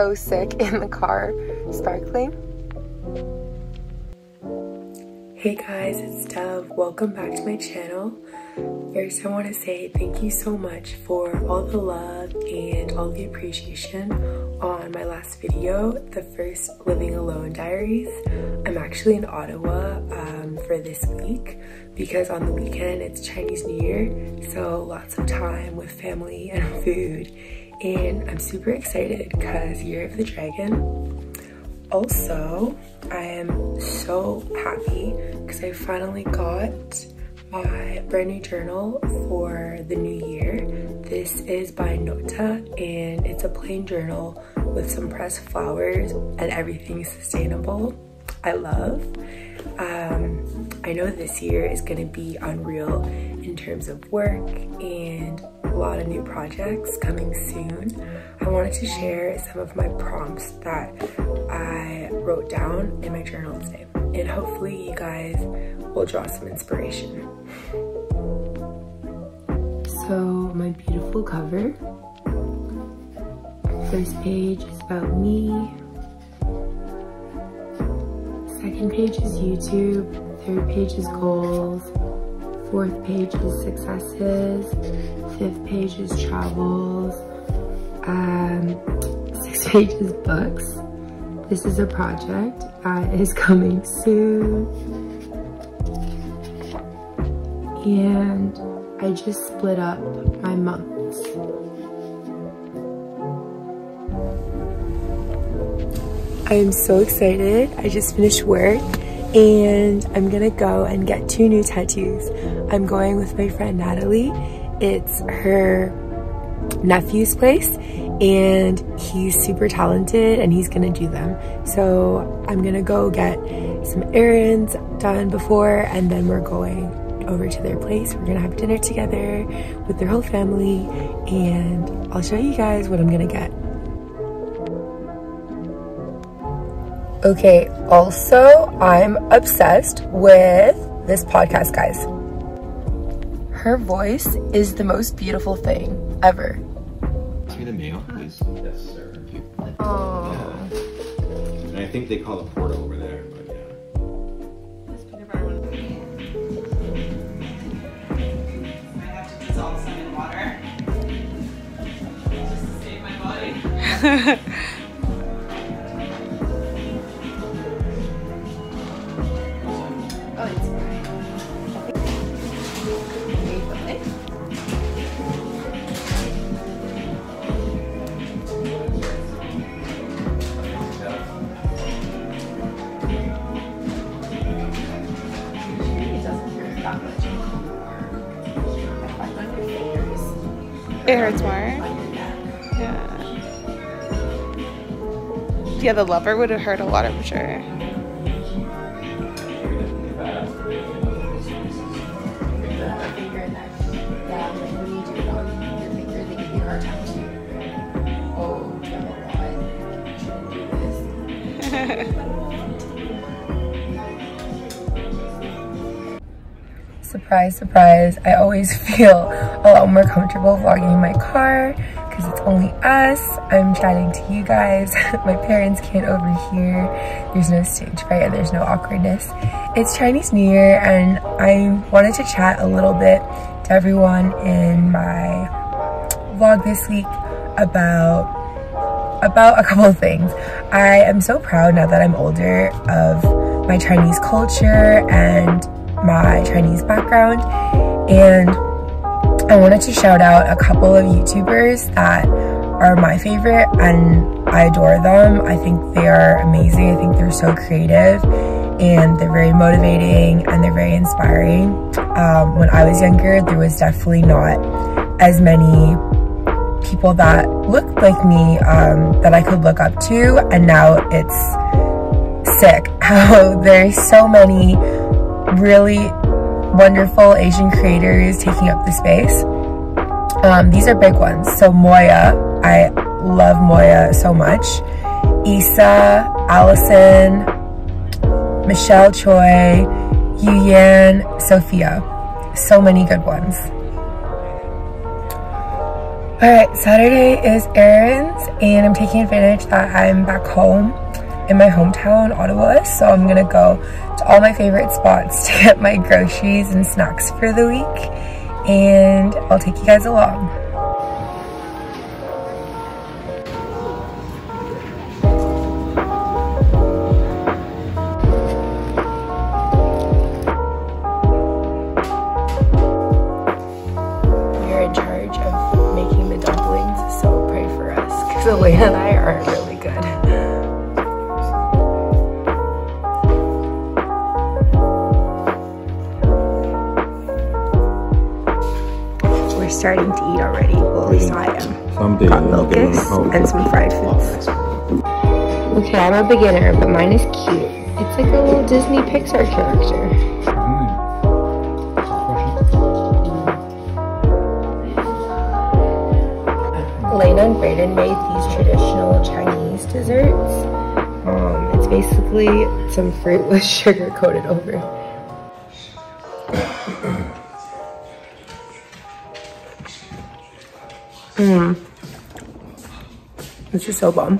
so sick in the car, sparkling. Hey guys, it's Dove. Welcome back to my channel. First, I want to say thank you so much for all the love and all the appreciation on my last video, the first Living Alone Diaries. I'm actually in Ottawa um, for this week because on the weekend it's Chinese New Year, so lots of time with family and food and I'm super excited because Year of the Dragon. Also, I am so happy because I finally got my brand new journal for the new year. This is by Nota and it's a plain journal with some pressed flowers and everything sustainable. I love. Um, I know this year is going to be unreal in terms of work and lot of new projects coming soon. I wanted to share some of my prompts that I wrote down in my journal today. And hopefully you guys will draw some inspiration. So my beautiful cover. First page is about me. Second page is YouTube. Third page is goals. Fourth page is successes. Fifth page is travels. Um, sixth page is books. This is a project that is coming soon. And I just split up my months. I am so excited. I just finished work and I'm gonna go and get two new tattoos. I'm going with my friend Natalie. It's her nephew's place and he's super talented and he's gonna do them. So I'm gonna go get some errands done before and then we're going over to their place. We're gonna have dinner together with their whole family and I'll show you guys what I'm gonna get. Okay, also, I'm obsessed with this podcast, guys. Her voice is the most beautiful thing ever. Pass me the mail, please. Yes, sir. Oh. Yeah. And I think they call it Porto over there, but yeah. I have to dissolve some in water just to save my body. It hurts more. Yeah. Yeah, the lover would have hurt a lot for sure. Surprise, surprise. I always feel a lot more comfortable vlogging in my car because it's only us. I'm chatting to you guys. my parents can't overhear. There's no stage fright and there's no awkwardness. It's Chinese New Year and I wanted to chat a little bit to everyone in my vlog this week about about a couple of things. I am so proud now that I'm older of my Chinese culture and my Chinese background and I wanted to shout out a couple of YouTubers that are my favorite and I adore them. I think they are amazing. I think they're so creative and they're very motivating and they're very inspiring. Um, when I was younger, there was definitely not as many people that looked like me um, that I could look up to and now it's sick how there's so many really wonderful Asian creators taking up the space. Um, these are big ones. So Moya, I love Moya so much. Isa, Allison, Michelle Choi, Yu Yan, Sophia. So many good ones. Alright, Saturday is errands and I'm taking advantage that I'm back home in my hometown, Ottawa. So I'm gonna go to all my favorite spots to get my groceries and snacks for the week. And I'll take you guys along. Starting to eat already. Well, at least I am. Someday Got you'll get milkus on the and some fried foods. Okay, I'm a beginner, but mine is cute. It's like a little Disney Pixar character. Lena and Brayden made these traditional Chinese desserts. Um, it's basically some fruit with sugar coated over. Mmm. This is so bomb.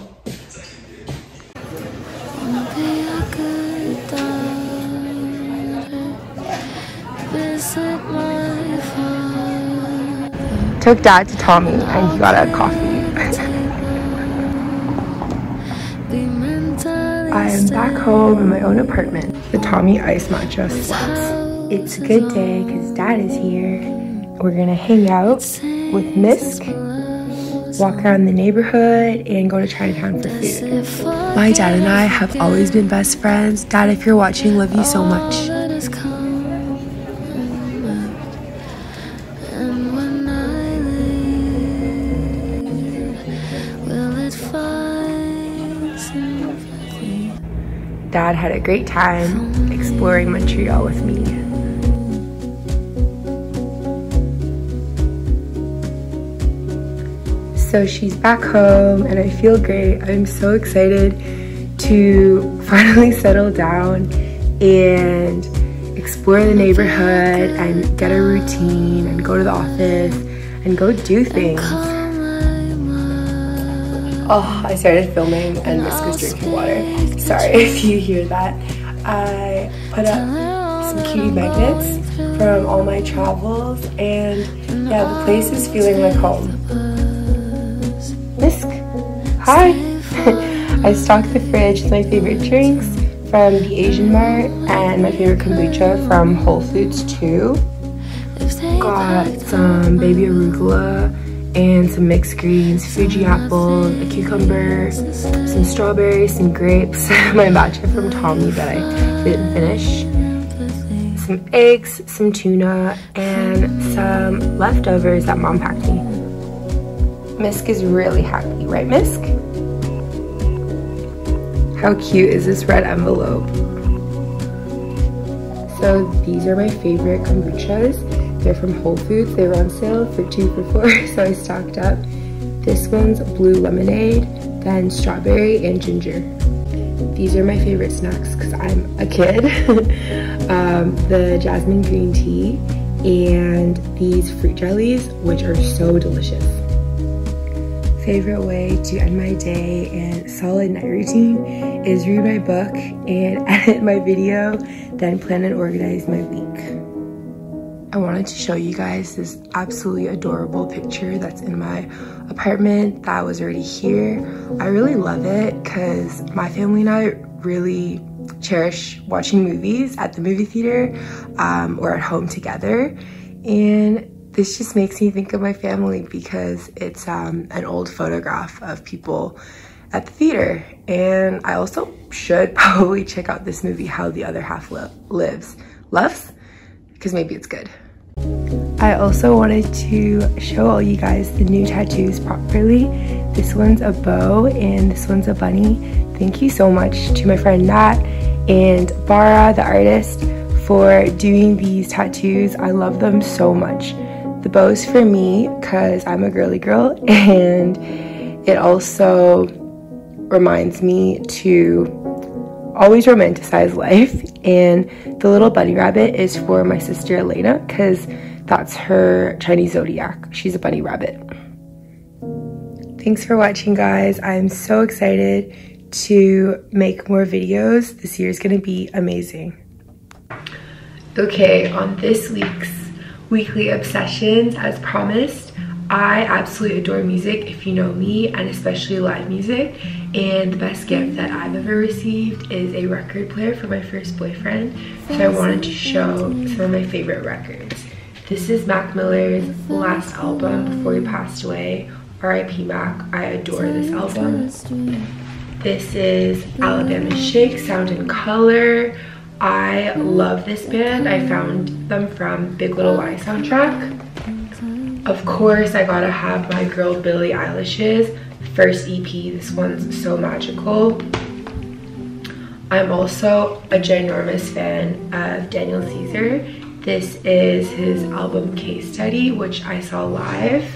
Took dad to Tommy and he got a coffee. I am back home in my own apartment. The Tommy Ice Matcha slaps. It's a good day because dad is here. We're gonna hang out with Misk, walk around the neighborhood, and go to Chinatown for food. My dad and I have always been best friends. Dad, if you're watching, love you so much. Dad had a great time exploring Montreal with me. So she's back home and I feel great. I'm so excited to finally settle down and explore the neighborhood and get a routine and go to the office and go do things. Oh, I started filming and Misk was drinking water. Sorry if you hear that. I put up some cutie magnets from all my travels and yeah, the place is feeling like home. Hi! I stocked the fridge with my favorite drinks from the Asian Mart and my favorite kombucha from Whole Foods too. Got some baby arugula and some mixed greens, Fuji apple, a cucumber, some strawberries, some grapes, my matcha from Tommy that I didn't finish, some eggs, some tuna, and some leftovers that mom packed me. Misk is really happy, right Misk? How cute is this red envelope? So these are my favorite kombuchas. They're from Whole Foods. They were on sale for two for four, so I stocked up. This one's blue lemonade, then strawberry and ginger. These are my favorite snacks because I'm a kid. um, the jasmine green tea and these fruit jellies, which are so delicious. Favorite way to end my day and solid night routine is read my book and edit my video, then plan and organize my week. I wanted to show you guys this absolutely adorable picture that's in my apartment that was already here. I really love it because my family and I really cherish watching movies at the movie theater um, or at home together. And this just makes me think of my family because it's um, an old photograph of people at the theater. And I also should probably check out this movie, How the Other Half li Lives. Loves? Because maybe it's good. I also wanted to show all you guys the new tattoos properly. This one's a bow and this one's a bunny. Thank you so much to my friend Nat and Bara, the artist, for doing these tattoos. I love them so much. The bow's for me because I'm a girly girl and it also reminds me to always romanticize life. And the little bunny rabbit is for my sister Elena because that's her Chinese zodiac. She's a bunny rabbit. Thanks for watching, guys. I'm so excited to make more videos. This year is going to be amazing. Okay, on this week's weekly obsessions, as promised, I absolutely adore music if you know me, and especially live music. And the best gift that I've ever received is a record player for my first boyfriend. So I wanted to show some of my favorite records. This is Mac Miller's last album before he passed away. R.I.P. Mac. I adore this album. This is Alabama Shake, Sound and Color. I love this band. I found them from Big Little Lies soundtrack. Of course, I gotta have my girl Billie Eilish's first EP. This one's so magical. I'm also a ginormous fan of Daniel Caesar. This is his album Case Study, which I saw live.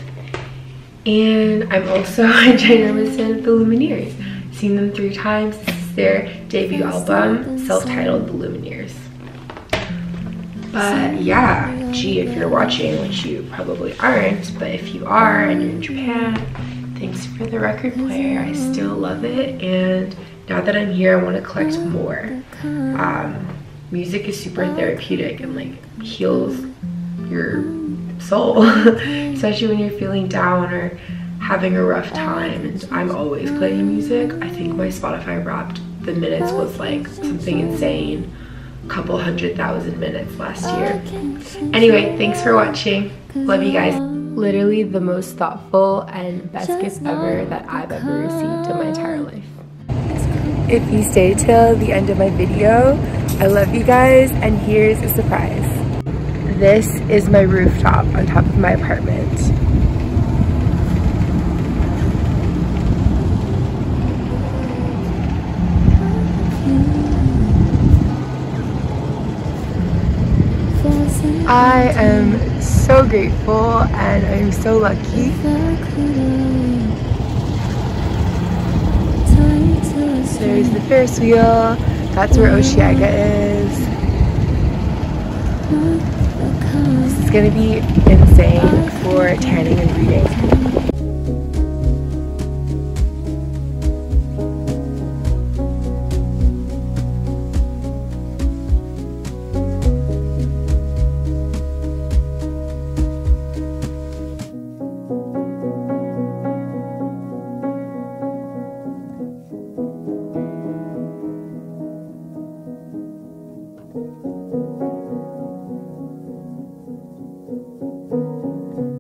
And I'm also a ginormous fan of the Lumineers. Seen them three times. Their debut album, self-titled The Lumineers. But yeah, gee, if you're watching, which you probably aren't, but if you are and you're in Japan, thanks for the record player. I still love it. And now that I'm here, I want to collect more. Um, music is super therapeutic and like heals your soul, especially when you're feeling down or having a rough time. And I'm always playing music. I think my Spotify wrapped the minutes was like something insane A couple hundred thousand minutes last year. Anyway, thanks for watching. Love you guys. Literally the most thoughtful and best gift ever that I've ever received in my entire life. If you stay till the end of my video, I love you guys and here's a surprise. This is my rooftop on top of my apartment. I am so grateful and I'm so lucky. There's the Ferris wheel. That's where Osheaga is. This is gonna be insane for tanning and reading.